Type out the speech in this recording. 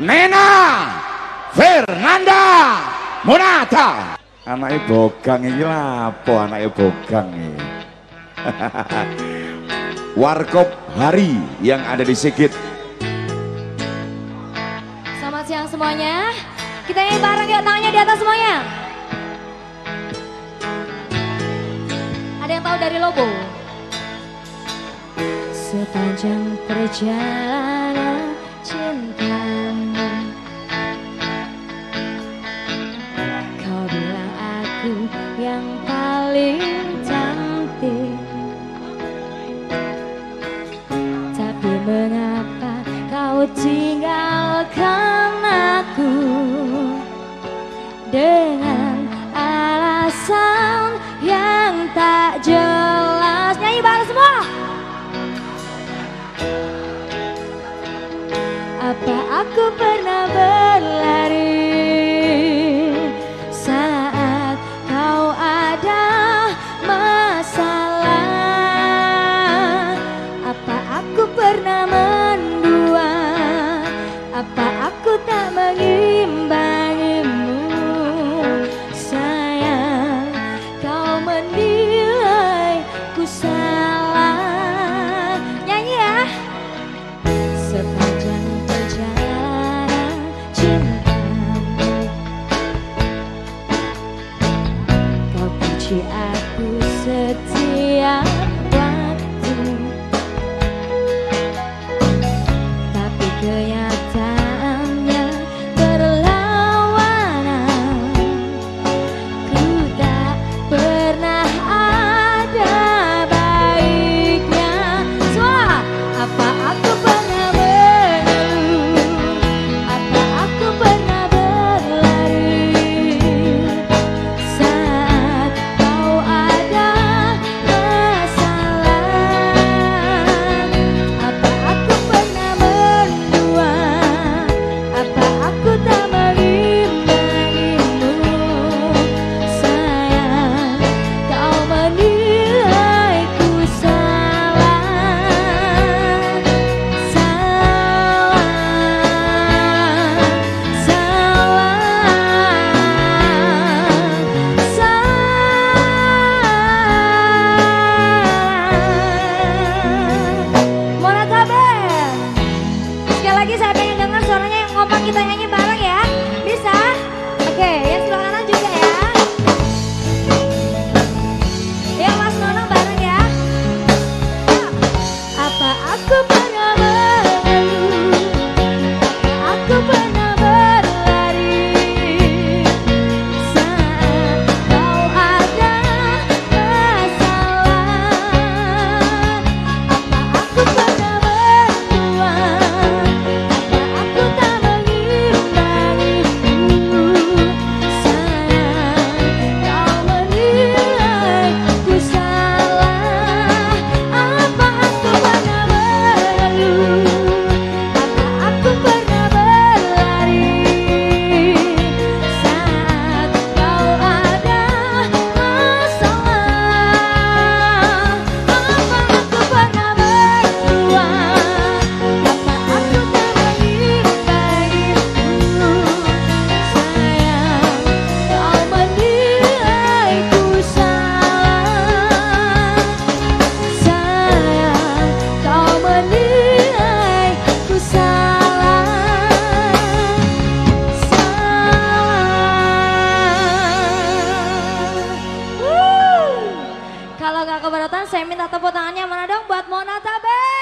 Nena Fernanda Monata. Anaknya bogang ini lapo anaknya bogang ini warkop hari yang ada di sikit selamat siang semuanya. Kita ini bareng yuk tangannya di atas semuanya. Ada yang tahu dari logo sepanjang perjalanan paling cantik. Tapi mengapa kau tinggalkan aku? De meski aku setia. Okay. Saya minta tepuk tangannya mana dong buat Mona Bay.